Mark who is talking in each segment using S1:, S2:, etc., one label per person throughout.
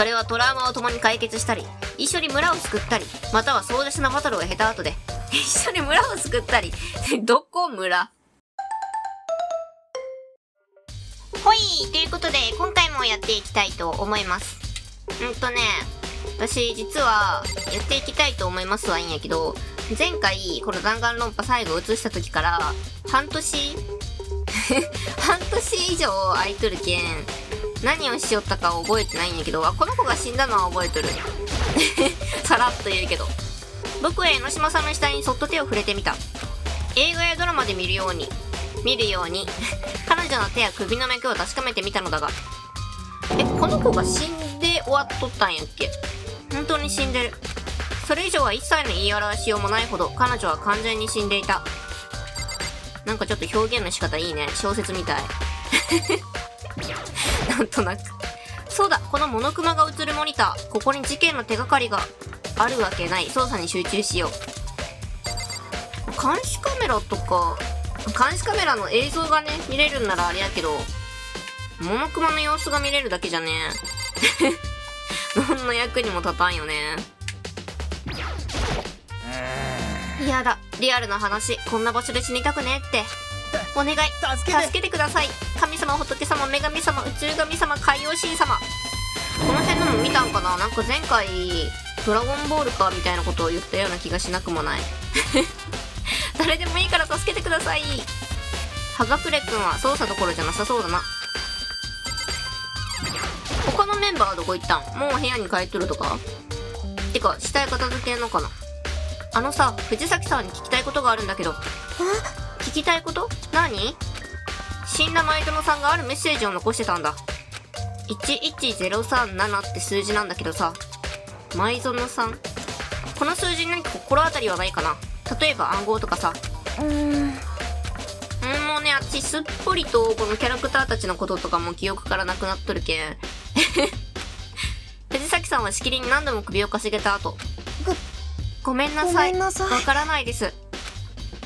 S1: それはトラウマを共に解決したり、一緒に村を救ったり、または壮絶なバトルを経た後で、一緒に村を救ったり、どこ村？ほい！ということで、今回もやっていきたいと思います。うんとね、私実はやっていきたいと思いますはいいんやけど、前回この弾丸論破最後映した時から、半年 半年以上空いとるけん、何をしよったか覚えてないんやけど、あ、この子が死んだのは覚えとる。さらっと言うけど。僕は江ノ島さんの下にそっと手を触れてみた。映画やドラマで見るように、見るように、彼女の手や首の脈を確かめてみたのだが、え、この子が死んで終わっとったんやっけ？本当に死んでる。それ以上は一切の言い表しようもないほど彼女は完全に死んでいた。なんかちょっと表現の仕方いいね。小説みたい。なんとなく。そうだ、このモノクマが映るモニター。ここに事件の手がかりがあるわけない。操作に集中しよう。監視カメラとか、監視カメラの映像がね、見れるんならあれやけど、モノクマの様子が見れるだけじゃね 何の役にも立たんよね。嫌だ。リアルな話。こんな場所で死にたくねって。お願い。
S2: 助けて
S1: 助けてください。神様、仏様、女神様、宇宙神様、海洋神様。この辺のも見たんかな？なんか前回、ドラゴンボールかみたいなことを言ったような気がしなくもない。誰でもいいから助けてください。はがくれくんは操作どころじゃなさそうだな。他のメンバーはどこ行ったん？もう部屋に帰っとるとか？てか、死体片付けんのかな？あのさ、藤崎さんに聞きたいことがあるんだけど。聞きたいこと？何？死んだ前園さんがあるメッセージを残してたんだ。11037って数字なんだけどさ、前園さんこの数字に何か心当たりはないかな例えば暗号とかさ。
S2: うーん
S1: うん、もうね、あっちすっぽりとこのキャラクターたちのこととかも記憶からなくなっとるけん。藤崎さんはしきりに何度も首をかしげた後。
S2: ご。
S1: めんなさいわからないです。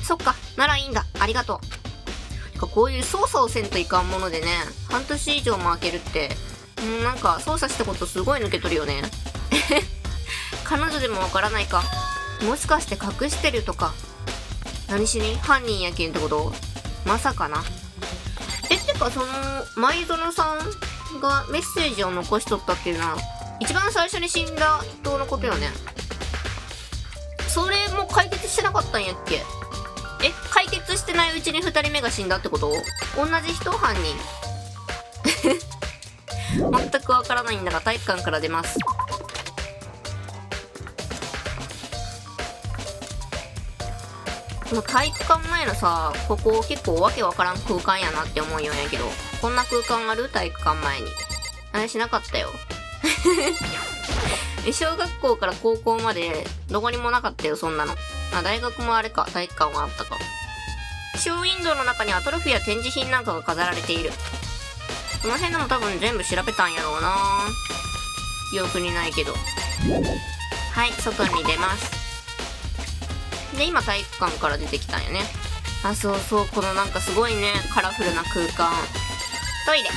S1: そっか、ならいいんだ。ありがとう。こういう操作をせんといかんものでね、半年以上も開けるって、う、なんか操作したことすごい抜けとるよね。彼女でもわからないか。もしかして隠してるとか。何しに？犯人やけんってこと？まさかな。え、てかその、舞園さんがメッセージを残しとったっていうのは、一番最初に死んだ人のことよね。それも解決してなかったんやっけ？え解いうちに2人目が死んだってこと？同じ人？犯人？全くわからないんだが体育館から出ます。この体育館前のさここ結構わけわからん空間やなって思うよんやけどこんな空間ある体育館前に？あれしなかったよ。え 小学校から高校までどこにもなかったよそんなの。あ大学もあれか体育館はあったかショーウィンドウの中にはトロフィーや展示品なんかが飾られている。この辺でも多分全部調べたんやろうな。記憶にないけど。はい外に出ます。で今体育館から出てきたんよね。あそうそうこのなんかすごいねカラフルな空間。トイレ。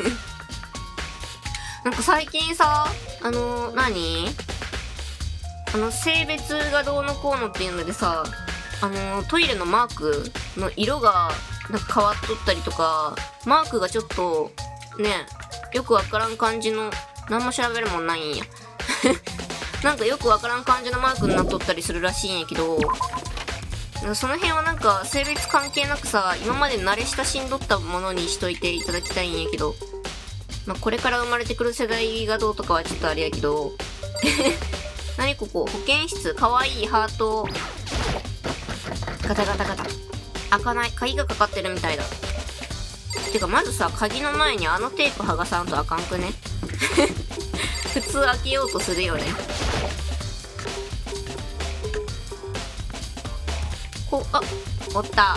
S1: なんか最近さ、あの何？あの、性別がどうのこうのっていうのでさ、あのトイレのマークの色がなんか変わっとったりとか、マークがちょっと、ね、よくわからん感じの、何も調べるもんないんや。なんかよくわからん感じのマークになっとったりするらしいんやけど、その辺はなんか性別関係なくさ、今まで慣れ親しんどったものにしといていただきたいんやけど、まあ、これから生まれてくる世代がどうとかはちょっとあれやけど、何ここ保健室かわいいハート。ガタガタガタ。開かない。鍵がかかってるみたいだ。てか、まずさ、鍵の前にあのテープ剥がさんとあかんくね？普通開けようとするよね。こ、あ、おった。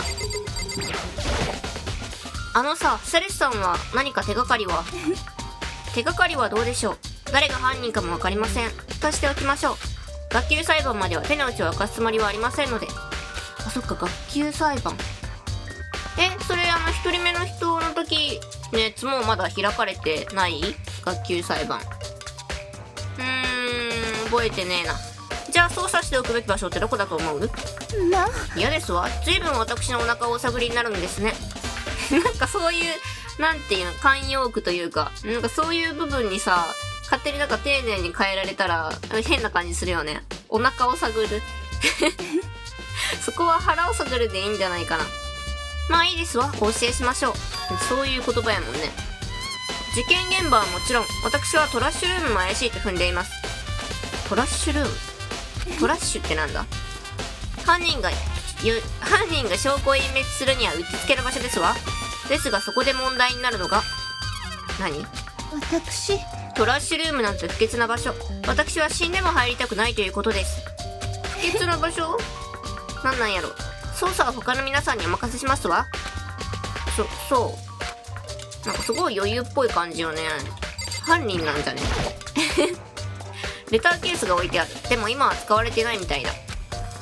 S1: あのさ、セレスさんは何か手がかりは？手がかりはどうでしょう？誰が犯人かもわかりません。としておきましょう。学級裁判までは手の内を明かすつもりはありませんので。あ、そっか、学級裁判。え、それあの、一人目の人の時ねつもまだ開かれてない？学級裁判。うーん覚えてねえな。じゃあ操作しておくべき場所ってどこだと思う？
S2: まあ
S1: 嫌ですわ。随分私のお腹をお探りになるんですね。なんかそういうなんていうの慣用句というかなんかそういう部分にさ勝手になんか丁寧に変えられたら変な感じするよね。お腹を探る そこは腹を探るでいいんじゃないかな。まあいいですわ。お教えしましょう。そういう言葉やもんね。事件現場はもちろん私はトラッシュルームも怪しいと踏んでいます。トラッシュルーム？トラッシュってなんだ？犯人がゆ犯人が証拠を隠滅するには打ちつける場所ですわ。ですがそこで問題になるのが何？
S2: 私。
S1: トラッシュルームなんて不潔な場所。私は死んでも入りたくないということです。不潔な場所？なんなんやろ。操作は他の皆さんにお任せしますわ。そそう。なんかすごい余裕っぽい感じよね。犯人なんじゃね。レターケースが置いてあるでも今は使われてないみたいだ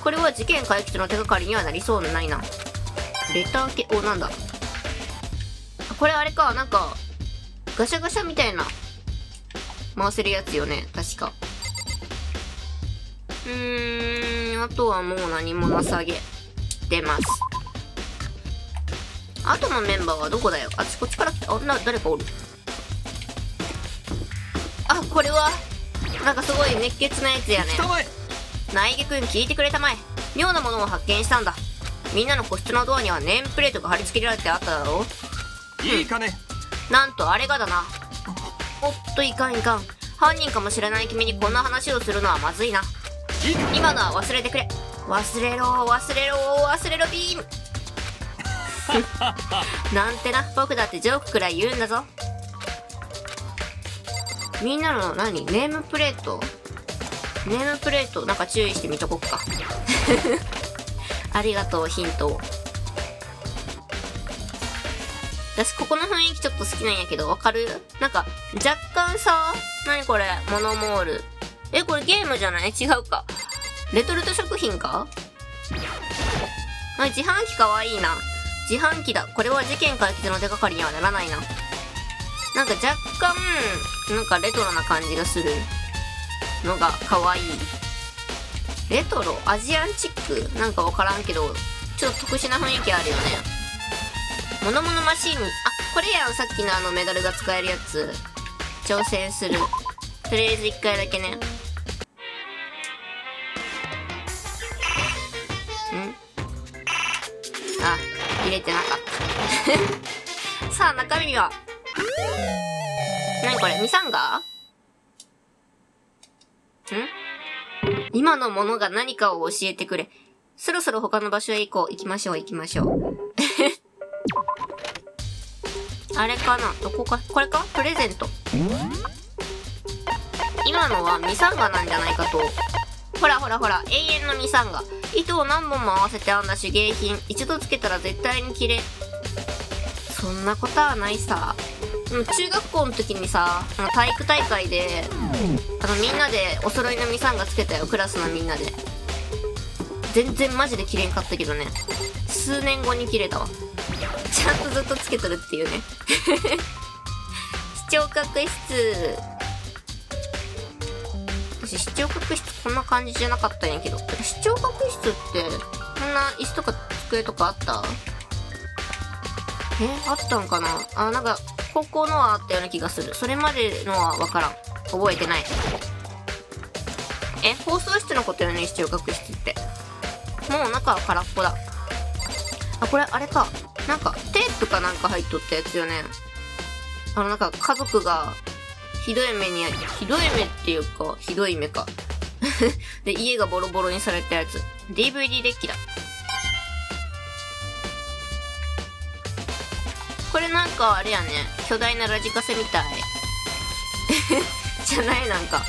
S1: これは事件解決の手がかりにはなりそうもないな。レターケおなんだ。あこれあれか。なんかガシャガシャみたいな。回せるやつよね。確か。うーんあとはもう何もなさげてます。あとのメンバーはどこだよ？あっちこっちから来た。あな誰かおる。あこれはなんかすごい熱血なやつやね。苗木くん聞いてくれたまえ。妙なものを発見したんだ。みんなの個室のドアにはネームプレートが貼り付けられてあっただろ
S3: いいかね
S1: なんとあれがだな。おっといかんいかん。犯人かもしれない君にこんな話をするのはまずいな今のは忘れてくれ。忘れろ忘れろ忘れろビーム。なんてな僕だってジョークくらい言うんだぞ。みんなの何？ネームプレート？ネームプレートなんか注意してみとこっか。ありがとうヒントを。私ここの雰囲気ちょっと好きなんやけどわかる？なんか若干さ何これ？モノモールえこれゲームじゃない？違うか。レトルト食品か？あ自販機かわいいな。自販機だ。これは事件解決の手がかりにはならないな。なんか若干なんかレトロな感じがするのがかわいい。レトロ？アジアンチック？なんかわからんけどちょっと特殊な雰囲気あるよね。モノモノマシーン。あこれやん。さっきのあのメダルが使えるやつ。挑戦する。とりあえず1回だけね。入れてなかった さあ中身は？何これ？ミサンガ？ん？今のものが何かを教えてくれ。そろそろ他の場所へ行こう。行きましょう、行きましょう。あれかな？どこか？これか？プレゼント。今のはミサンガなんじゃないかと。ほらほらほら、永遠のミサンガ。糸を何本も合わせて編んだ手芸品。一度つけたら絶対に切れ。そんなことはないさ。中学校の時にさ、あの体育大会で、あのみんなでお揃いのミサンガつけたよ、クラスのみんなで。全然マジで切れんかったけどね。数年後に切れたわ。ちゃんとずっとつけとるっていうね。視聴覚室。私、視聴覚室こんな感じじゃなかったんやけど。視聴覚室って、こんな椅子とか机とかあった？えあったんかな？あ、なんか、高校のはあったような気がする。それまでのはわからん。覚えてない。え、放送室のことよね、視聴覚室って。もう中は空っぽだ。あ、これ、あれか。なんか、テープかなんか入っとったやつよね。あの、なんか、家族が、ひどい目に、ひどい目っていうか、ひどい目か。で、家がボロボロにされたやつ。DVD デッキだ。これなんかあれやね。巨大なラジカセみたい。じゃないなんか。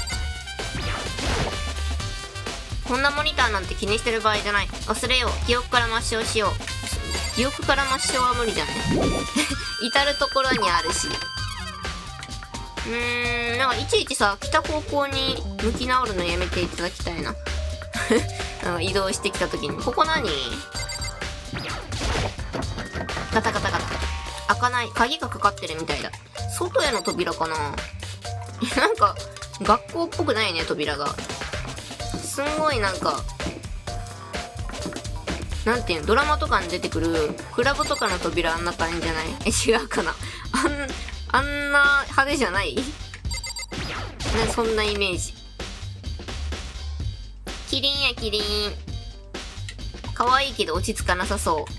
S1: こんなモニターなんて気にしてる場合じゃない。忘れよう。記憶から抹消しよう。記憶から抹消は無理じゃね。至るところにあるし。うーん、なんかいちいちさ、来た方向に向き直るのやめていただきたいな。なんか移動してきた時に。ここ何？ガタガタガタ。開かない。鍵がかかってるみたいだ。外への扉かな？なんか、学校っぽくないね、扉が。すんごいなんか、なんていうの、ドラマとかに出てくる、クラブとかの扉あんな感じじゃない？え、違うかなあん、あんな派手じゃない？ね、そんなイメージ。キリンやキリン。可愛いけど落ち着かなさそう。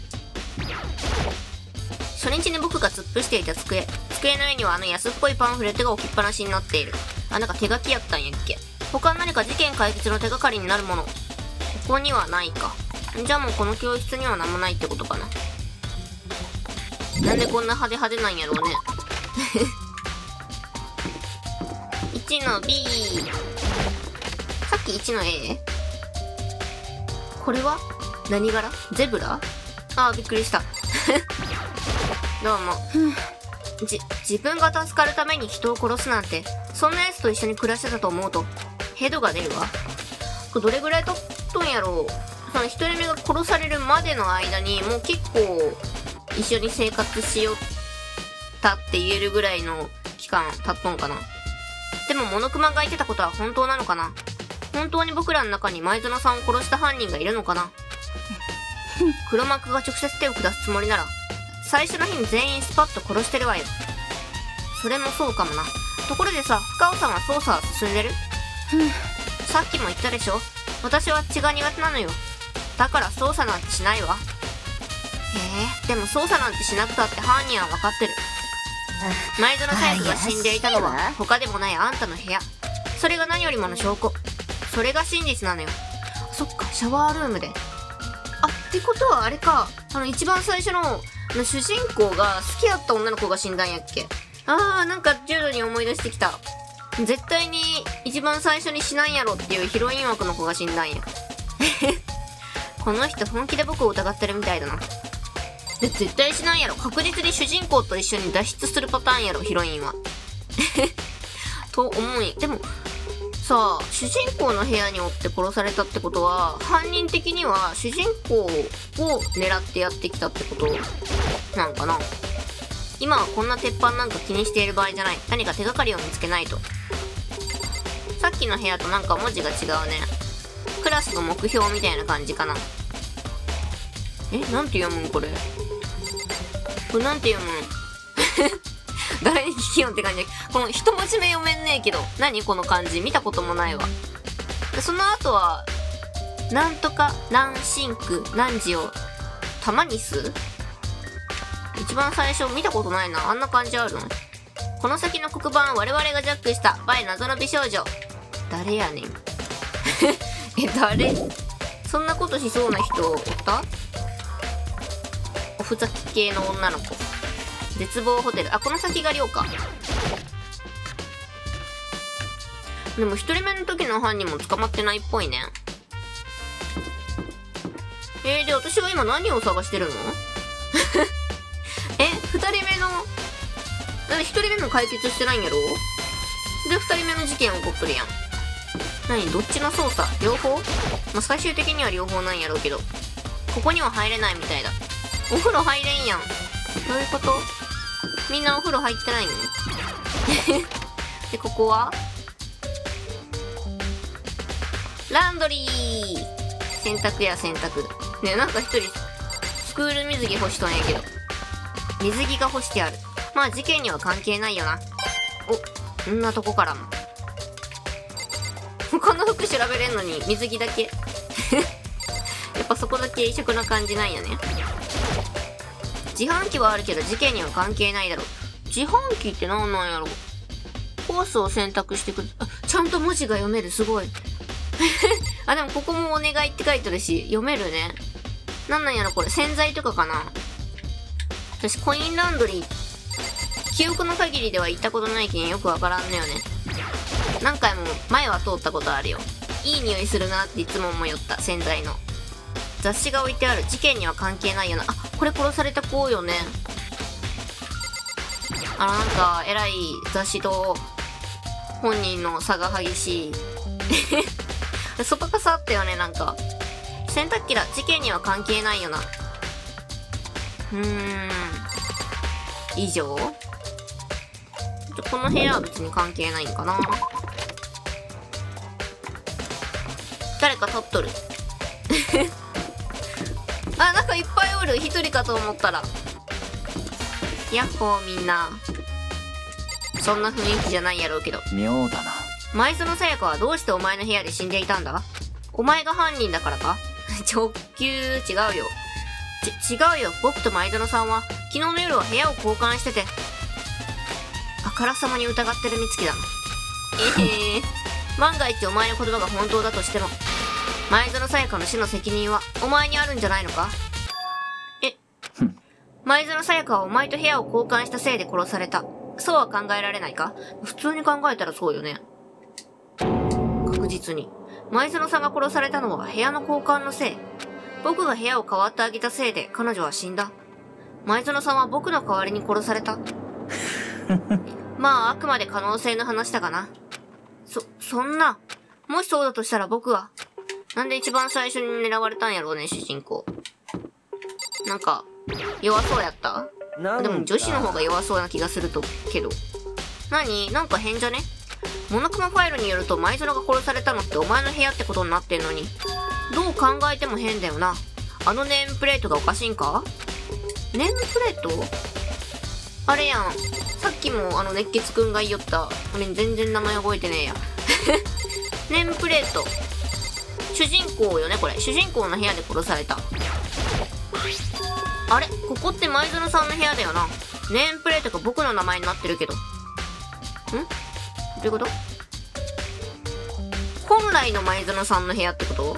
S1: 初日に僕が突っ伏していた机。机の上にはあの安っぽいパンフレットが置きっぱなしになっている。あ、なんか手書きやったんやっけ？他何か事件解決の手がかりになるもの。ここにはないか。じゃあもうこの教室には何もないってことかな。なんでこんな派手派手なんやろうね。1の B。さっき1の A? これは？何柄？ゼブラ？あー、びっくりした。どうも。じ、自分が助かるために人を殺すなんて、そんな奴と一緒に暮らしてたと思うと、ヘドが出るわ。これどれぐらいとっとんやろう？その一人目が殺されるまでの間に、もう結構、一緒に生活しよってたって言えるぐらいの期間経っとんかな。でも、モノクマが言ってたことは本当なのかな本当に僕らの中に前園さんを殺した犯人がいるのかな黒幕が直接手を下すつもりなら、最初の日に全員スパッと殺してるわよ。それもそうかもな。ところでさ、深尾さんは捜査は進んでる？さっきも言ったでしょ私は血が苦手なのよ。だから捜査なんてしないわ。へえ、でも捜査なんてしなくたって犯人は分かってる。前園サイクが死んでいたのは他でもないあんたの部屋。それが何よりもの証拠。それが真実なのよ。そっか、シャワールームで。あ、ってことはあれか。あの、一番最初の、主人公が好きやった女の子が死んだんやっけ。あー、なんか徐々に思い出してきた。絶対に一番最初に死なんやろっていうヒロイン枠の子が死んだんや。この人本気で僕を疑ってるみたいだな。で絶対しないやろ。確実に主人公と一緒に脱出するパターンやろ、ヒロインは。と思い。でも、さあ、主人公の部屋におって殺されたってことは、犯人的には主人公を狙ってやってきたってことなんかな今はこんな鉄板なんか気にしている場合じゃない。何か手がかりを見つけないと。さっきの部屋となんか文字が違うね。クラスの目標みたいな感じかな。え、なんて読むんこれ？これなんて読むん誰に聞きよんって感じで。この一文字目読めんねえけど。何この漢字？見たこともないわ。その後は、なんとか、何シンク、何時を、たまにす？一番最初見たことないな。あんな感じあるの？この先の黒板我々がジャックした、バイ謎の美少女。誰やねん。え、誰？そんなことしそうな人おった？おふざけ系の女の子。絶望ホテル。あ、この先が寮か。でも一人目の時の犯人も捕まってないっぽいね。えー、で、私は今何を探してるの？え、二人目の、なんで一人目の解決してないんやろ？で、二人目の事件起こっとるやん。何どっちの操作両方？まあ、最終的には両方なんやろうけど。ここには入れないみたいだ。お風呂入れんやん。どういうこと？みんなお風呂入ってないの？で、ここは？ランドリー洗濯や洗濯。ねなんか一人、スクール水着干しとんやけど。水着が干してある。まあ事件には関係ないよな。お、こんなとこからも。他の服調べれんのに水着だけ？やっぱそこだけ異色な感じなんやね。自販機はあるけど事件には関係ないだろう。自販機って何なんやろコースを選択してくる。あ、ちゃんと文字が読める。すごい。あ、でもここもお願いって書いてるし、読めるね。なんなんやろこれ。洗剤とかかな私、コインランドリー、記憶の限りでは行ったことないけんよくわからんのよね。何回も前は通ったことあるよ。いい匂いするなっていつも思いよった。洗剤の。雑誌が置いてある。事件には関係ないよな。あ、これ殺された子よね。あの、なんか、偉い雑誌と本人の差が激しい。そこかさあったよね、なんか。洗濯機だ。事件には関係ないよな。うーん。以上？この部屋は別に関係ないんかな誰か立っとるあなんかいっぱいおる。一人かと思ったら。やっほーみんな。そんな雰囲気じゃないやろうけど。
S3: 妙だな。
S1: 前園さやかはどうしてお前の部屋で死んでいたんだ？お前が犯人だからか？直球違うよ。ち違うよ。僕と前園さんは昨日の夜は部屋を交換しててあからさまに疑ってる美月だ。なええ 万が一お前の言葉が本当だとしても前園さやかの死の責任はお前にあるんじゃないのか？え前園さやかはお前と部屋を交換したせいで殺されたそうは考えられないか？普通に考えたらそうよね確実に。前園さんが殺されたのは部屋の交換のせい。僕が部屋を代わってあげたせいで彼女は死んだ。前園さんは僕の代わりに殺された。まあ、あくまで可能性の話だがな。そ、そんな。もしそうだとしたら僕は、なんで一番最初に狙われたんやろうね、主人公。なんか、弱そうやった？でも女子の方が弱そうな気がすると、けど。何？なんか変じゃね？モノクマファイルによると前園が殺されたのってお前の部屋ってことになってんのに。どう考えても変だよな。あのネームプレートがおかしいんか？ネームプレート？あれやん。さっきもあの熱血くんが言いよった。俺全然名前覚えてねえや。ネームプレート。公よね、これ。主人公の部屋で殺された。あれ？ここって前園さんの部屋だよな。ネームプレートが僕の名前になってるけど。ん？どういうこと？本来の前園さんの部屋ってこと？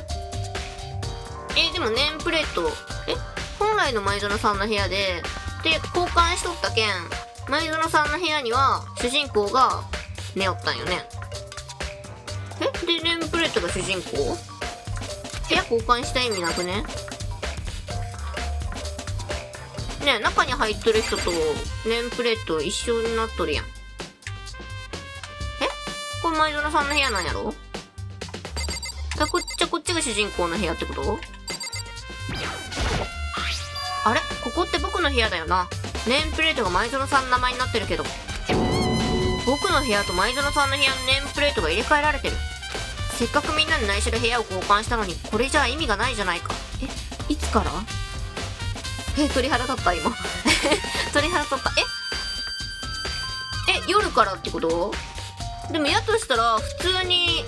S1: え、でもネームプレート、え？本来の前園さんの部屋で、で、交換しとったけん、前園さんの部屋には主人公が寝おったんよね。え？で、ネームプレートが主人公？部屋交換した意味なくね？ね中に入っとる人とネームプレート一緒になっとるやん。え？これ前園さんの部屋なんやろ？あ、こっちこっちが主人公の部屋ってこと？あれ？ここって僕の部屋だよな。ネームプレートが前園さんの名前になってるけど。僕の部屋と前園さんの部屋のネームプレートが入れ替えられてる。せっかくみんなで内緒で部屋を交換したのに、これじゃあ意味がないじゃないか。え、いつから？え、鳥肌立った今。鳥肌立った。え？え、夜からってこと？でもやとしたら、普通に、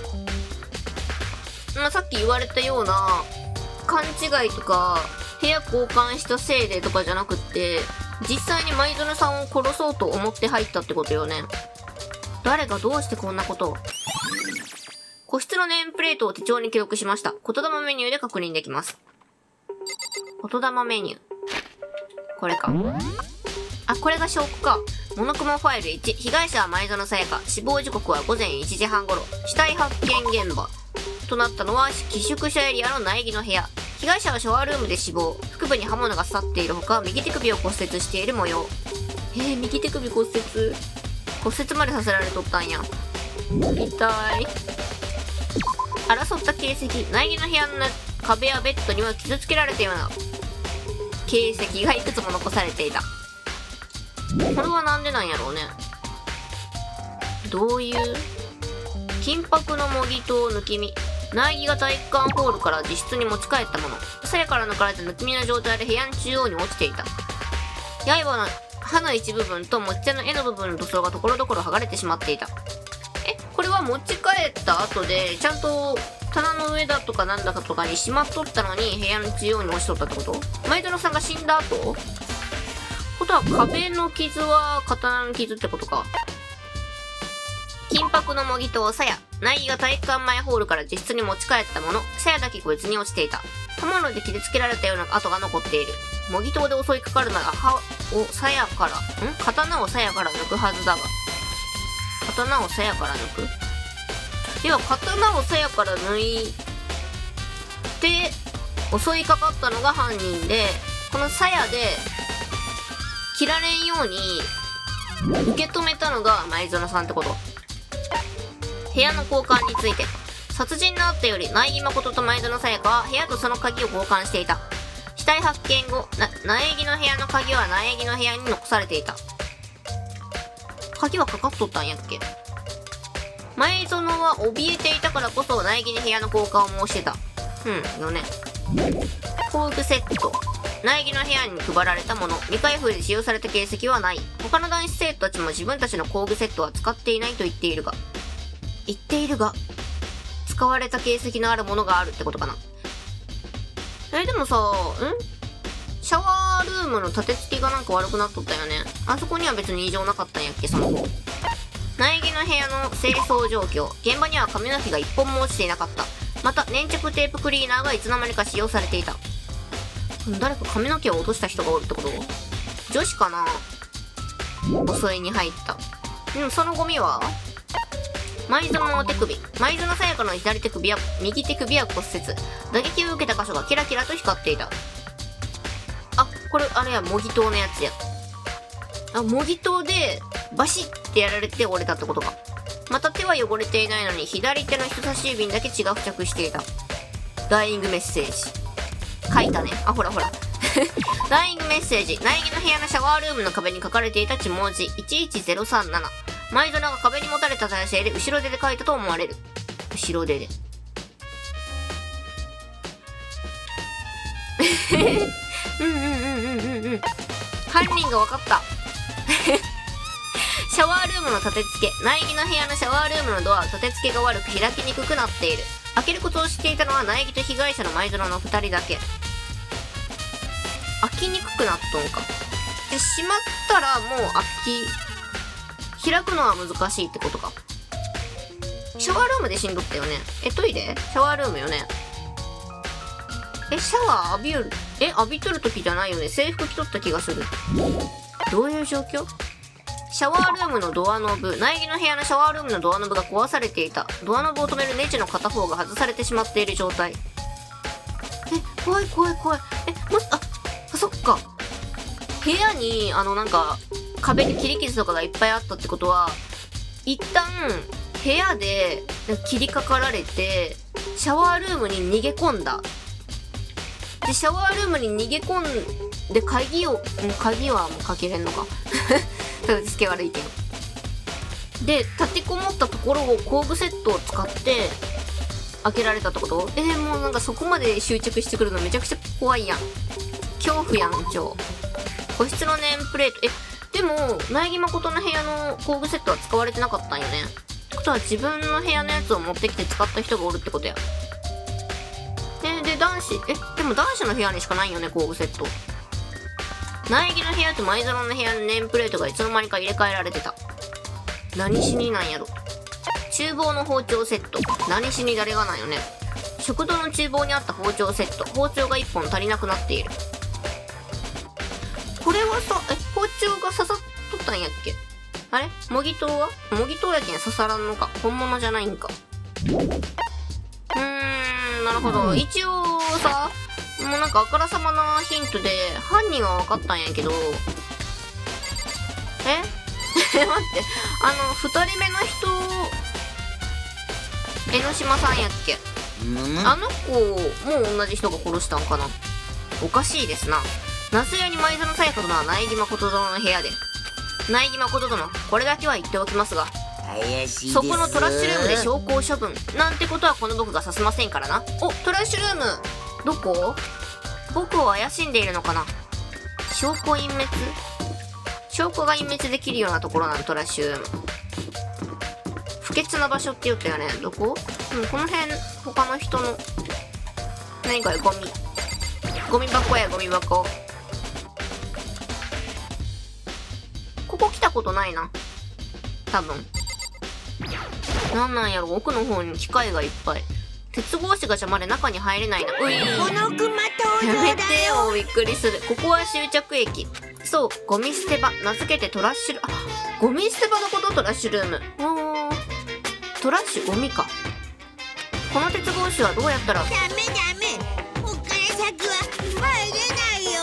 S1: まあ、さっき言われたような、勘違いとか、部屋交換したせいでとかじゃなくって、実際に舞園さんを殺そうと思って入ったってことよね。誰がどうしてこんなことを？個室のネームプレートを手帳に記録しました。言霊メニューで確認できます。言霊メニュー。これか。あ、これが証拠か。モノクモファイル1。被害者は前園さやか。死亡時刻は午前1時半頃。死体発見現場。となったのは、寄宿舎エリアの苗木の部屋。被害者はシャワルームで死亡。腹部に刃物が刺さっているほか、右手首を骨折している模様。えー、右手首骨折？骨折までさせられとったんや。痛い。争った形跡。苗木の部屋の壁やベッドには傷つけられたような形跡がいくつも残されていた。これはなんでなんやろうね。どういう金箔の模擬刀抜き身。苗木が体育館ホールから自室に持ち帰ったもの。鞘から抜かれた抜き身の状態で部屋の中央に落ちていた。刃の刃の一部分と持ち手の絵の部分の塗装がところどころ剥がれてしまっていた。持ち帰った後で、ちゃんと棚の上だとかなんだかとかにしまっとったのに部屋の中央に落ちとったってこと？前園さんが死んだ後？ことは壁の傷は刀の傷ってことか。金箔の模擬刀鞘。内儀が体育館前ホールから自室に持ち帰ったもの。鞘だけ別に落ちていた。刃物で傷つけられたような跡が残っている。模擬刀で襲いかかるなら刃を鞘から、ん？刀を鞘から抜くはずだが。刀を鞘から抜く？要は刀を鞘から抜いて襲いかかったのが犯人でこの鞘で切られんように受け止めたのが前園さんってこと。部屋の交換について。殺人のあったより苗木誠と前園さやかは部屋とその鍵を交換していた。死体発見後苗木の部屋の鍵は苗木の部屋に残されていた。鍵はかかっとったんやっけ？前園は怯えていたからこそ苗木に部屋の交換を申してた。うんよね。工具セット。苗木の部屋に配られたもの。未開封で使用された形跡はない。他の男子生徒たちも自分たちの工具セットは使っていないと言っているが。言っているが使われた形跡のあるものがあるってことかな。えでもさん？シャワールームの立て付けがなんか悪くなっとったよね。あそこには別に異常なかったんやっけその後苗木の部屋の清掃状況。現場には髪の毛が一本も落ちていなかった。また粘着テープクリーナーがいつの間にか使用されていた。誰か髪の毛を落とした人がおるってこと？女子かな？襲いに入った。でもそのゴミは？舞園の手首。舞園さやかの左手首や右手首は骨折。打撃を受けた箇所がキラキラと光っていた。あこれあれや模擬刀のやつや。あ模擬刀でバシッてやられて折れたってことか。また手は汚れていないのに左手の人差し指にだけ血が付着していた。ダイイングメッセージ。書いたね。あほらほら。ダイイングメッセージ。苗木の部屋のシャワールームの壁に書かれていた血文字。11037舞園が壁に持たれた体勢で後ろ手で書いたと思われる。後ろ手で。うん。うんうんうんうんうん犯人が分かったシャワールームの立て付け。苗木の部屋のシャワールームのドアは立て付けが悪く開きにくくなっている。開けることを知っていたのは苗木と被害者の舞園の2人だけ。開きにくくなっとんか。で閉まったらもう開き。開くのは難しいってことか。シャワールームで死んどったよね。えトイレ？シャワールームよね。えシャワー浴びる？え浴びとる時じゃないよね。制服着とった気がする。どういう状況？シャワールームのドアノブ。苗木の部屋のシャワールームのドアノブが壊されていた。ドアノブを止めるネジの片方が外されてしまっている状態。え怖い怖い怖い。えもしああそっか。部屋にあのなんか壁に切り傷とかがいっぱいあったってことは一旦部屋で切りかかられてシャワールームに逃げ込んだ。でシャワールームに逃げ込んで鍵をん鍵はもうかけれんのか。立て付け悪いけど。で立てこもったところを工具セットを使って開けられたってこと？えー、もうなんかそこまで執着してくるのめちゃくちゃ怖いやん。恐怖やん超個室のネームプレート。えでも苗木誠の部屋の工具セットは使われてなかったんよね。ってことは自分の部屋のやつを持ってきて使った人がおるってことや。でで男子えでも男子の部屋にしかないよね工具セット。苗木の部屋と舞園の部屋のネームプレートがいつの間にか入れ替えられてた。何しになんやろ。厨房の包丁セット。何しに誰がなんよね。食堂の厨房にあった包丁セット。包丁が1本足りなくなっている。これはさえ包丁が刺さっとったんやっけ。あれ？模擬刀は？模擬刀やけん刺さらんのか。本物じゃないんか。うーんなるほど。一応さもうなんかあからさまなヒントで犯人は分かったんやけど。え？待って。あの2人目の人江ノ島さんやっけ？
S3: むむ
S1: あの子も同じ人が殺したんかな？おかしいですな。夏屋に舞園さやか殿は苗木誠殿の部屋で。苗木誠殿これだけは言っておきますが。そこのトラッシュルームで証拠を処分。なんてことはこの僕がさせませんからな。おトラッシュルームどこ？僕を怪しんでいるのかな？証拠隠滅？証拠が隠滅できるようなところなのトラッシュ不潔な場所って言ったよね。どこ？うんこの辺他の人の何これゴミ。ゴミ箱やゴミ箱。ここ来たことないな。多分。なんなんやろ？奥の方に機械がいっぱい。鉄格子が邪魔で中に入れないな。うい
S2: このクマ登
S1: や
S2: 場だ
S1: めて
S2: よ。
S1: よびっくりする。ここは終着駅。そうゴミ捨て場。名付けてトラッシュルあゴミ捨て場のこと？トラッシュルーム。おー。トラッシュゴミか。この鉄格子はどうやったら？
S2: ダメダメ。こっから先は入れないよ。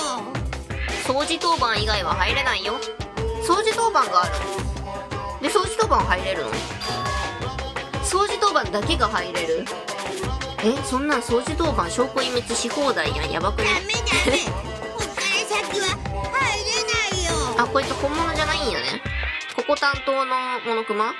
S1: 掃除当番以外は入れないよ。掃除当番がある。で掃除当番入れるの？掃除当番だけが入れるえそんなん掃除当番証拠隠滅し放題やんやばくね？
S2: ダメダメこっから先は入れないよ。
S1: あこいつ本物じゃないんやね。ここ担当のモノクマ？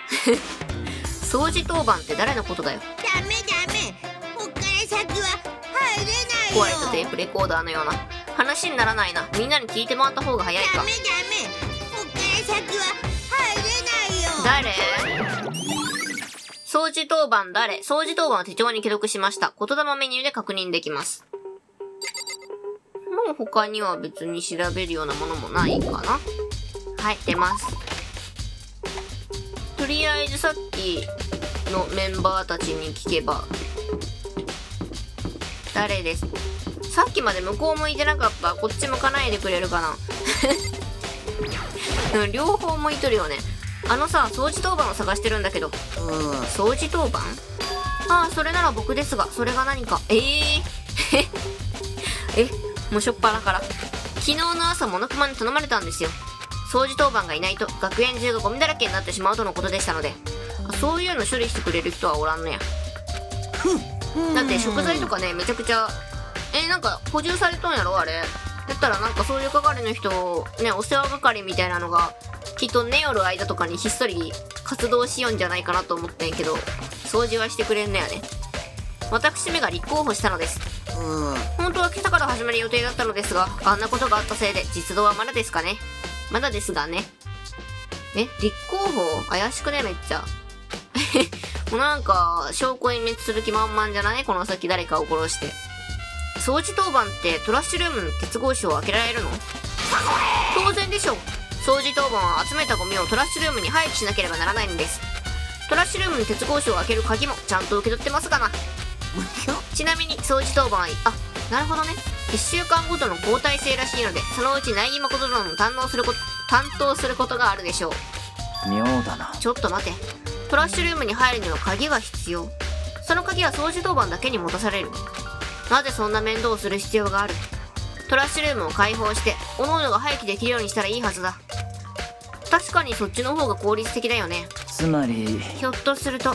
S1: 掃除当番って誰のことだよ？
S2: ダメダメ。こっから先は入れないよ。
S1: 壊れたテープレコーダーのような。話にならないな。みんなに聞いてもらった方が早いか。
S2: ダメダメ。こっから先は入れないよ。
S1: 誰？掃除当番誰？掃除当番は手帳に記録しました。言霊メニューで確認できます。もう他には別に調べるようなものもないかなはい、出ます。とりあえずさっきのメンバーたちに聞けば、誰です？さっきまで向こう向いてなかった。こっち向かないでくれるかな 両方向いとるよね。あのさ、掃除当番を探してるんだけど。掃除当番？ああ、それなら僕ですが、それが何か。えええ、もうしょっぱなから。昨日の朝、モノクマに頼まれたんですよ。掃除当番がいないと、学園中がゴミだらけになってしまうとのことでしたので。あそういうの処理してくれる人はおらんのや。だって食材とかね、めちゃくちゃ、えなんか補充されとんやろあれ。だったらなんかそういう係の人、ね、お世話係みたいなのが、きっと寝よる間とかにひっそり活動しよんじゃないかなと思ってんけど、掃除はしてくれんのやね。私めが立候補したのです。本当は今朝から始める予定だったのですが、あんなことがあったせいで実動はまだですかね。まだですがね。え、立候補？怪しくね？めっちゃ。もうなんか、証拠隠滅する気満々じゃない？この先誰かを殺して。掃除当番ってトラッシュルームの鉄格子を開けられるの？当然でしょう。掃除当番は集めたゴミをトラッシュルームに廃棄しなければならないのです。トラッシュルームの鉄格子を開ける鍵もちゃんと受け取ってますかな。ちなみに掃除当番は、あ、なるほどね。1週間ごとの交代制らしいので、そのうち内儀誠殿の担当すること、担当することがあるでしょう。
S3: 妙だな
S1: ちょっと待て。トラッシュルームに入るには鍵が必要。その鍵は掃除当番だけに持たされる。なぜそんな面倒をする必要がある？トラッシュルームを開放して、各々が廃棄できるようにしたらいいはずだ。確かにそっちの方が効率的だよね。
S3: つまり
S1: ひょっとすると。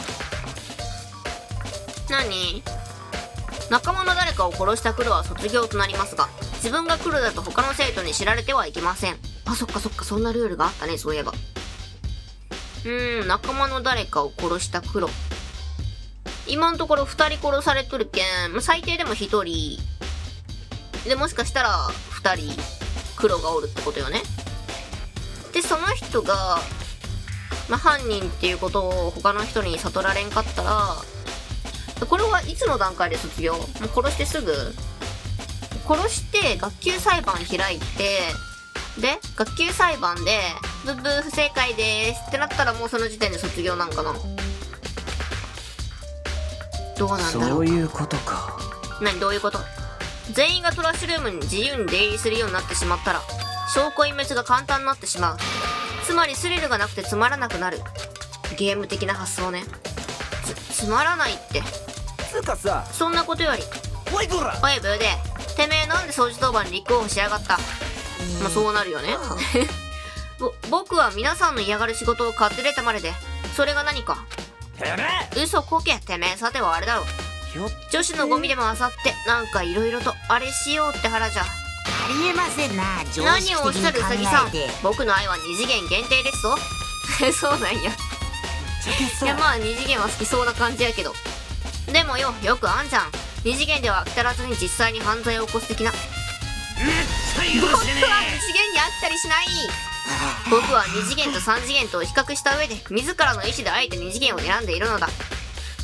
S1: 何？仲間の誰かを殺した黒は卒業となりますが、自分が黒だと他の生徒に知られてはいけません。あ、そっかそっか、そんなルールがあったね、そういえば。うーん、仲間の誰かを殺した黒。今のところ二人殺されとるけん、まあ最低でも一人。で、もしかしたら二人黒がおるってことよね。で、その人が、まあ、犯人っていうことを他の人に悟られんかったら、これはいつの段階で卒業？もう殺してすぐ？殺して学級裁判開いて、で、学級裁判で、ブッブー不正解ですってなったらもうその時点で卒業なんかな？どうなんだろ
S3: そうういうことか。
S1: 何？どういうこと？全員がトラッシュルームに自由に出入りするようになってしまったら、証拠隠滅が簡単になってしまう。つまりスリルがなくてつまらなくなる。ゲーム的な発想ね。つ、つまらないって。
S4: つうかさ
S1: そんなことより、
S4: おいこら
S1: おいブーデてめえなんで掃除当番に立候補しやがったまあそうなるよね。ぼ、僕は皆さんの嫌がる仕事を買って出たまでで、それが何か。
S4: てめえ
S1: 嘘こけ、てめえ。さてはあれだろ。女子のゴミでも漁って、なんか色々とあれしようって腹じゃ。
S5: ありえませんな常
S1: 何
S5: 識
S1: をおっしゃるうさぎさん。僕の愛は二次元限定ですぞ。そうなんや。いやまあ二次元は好きそうな感じやけど。でもよよくあんじゃん。二次元では飽き足らずに実際に犯罪を起こす的な。僕は二次元に飽きたりしない。僕は二次元と三次元とを比較した上で自らの意志であえて二次元を選んでいるのだ。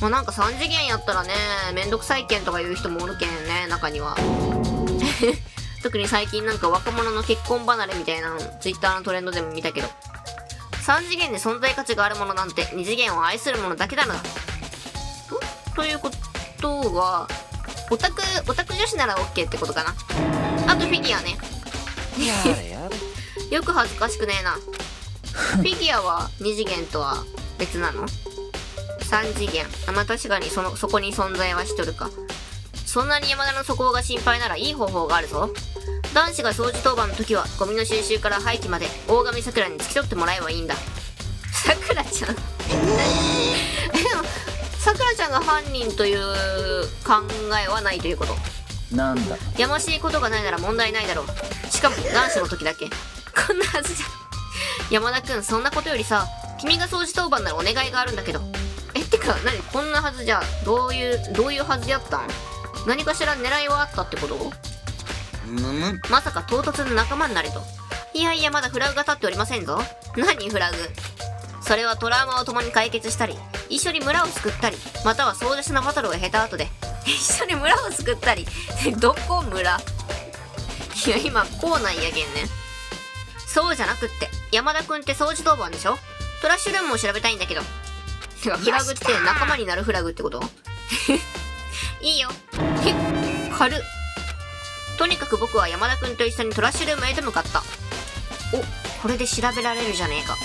S1: まあなんか三次元やったらねめんどくさいけんとか言う人もおるけんね中には 特に最近なんか若者の結婚離れみたいなの、ツイッターのトレンドでも見たけど。3次元で存在価値があるものなんて2次元を愛するものだけだな。とということは、オタク、オタク女子なら OK ってことかな。あとフィギュアね。よく恥ずかしくねえな。フィギュアは2次元とは別なの ?3 次元。あまあ確かにその、そこに存在はしとるか。そんなに山田の素行が心配ならいい方法があるぞ。男子が掃除当番の時は、ゴミの収集から廃棄まで、大神桜に付き添ってもらえばいいんだ。桜ちゃん。え、でも、桜ちゃんが犯人という考えはないということ。
S3: なんだ
S1: やましいことがないなら問題ないだろう。しかも男子の時だけ。こんなはずじゃ。山田くんそんなことよりさ君が掃除当番ならお願いがあるんだけどえってか何？こんなはずじゃどういうどういうはずやったん？何かしら狙いはあったってこと？
S5: むむ
S1: まさか唐突な仲間になれと。いやいやまだフラグが立っておりませんぞ。何フラグ？それはトラウマを共に解決したり一緒に村を救ったりまたは壮絶なバトルを経た後で。一緒に村を救ったり？どこ村？いや今こうなんやけんね。そうじゃなくって山田くんって掃除当番でしょ？トラッシュルームを調べたいんだけど。てかフラグって仲間になるフラグってこと？いいよ。へ軽っ。とにかく僕は山田くんと一緒にトラッシュルームへと向かった。おこれで調べられるじゃねえか。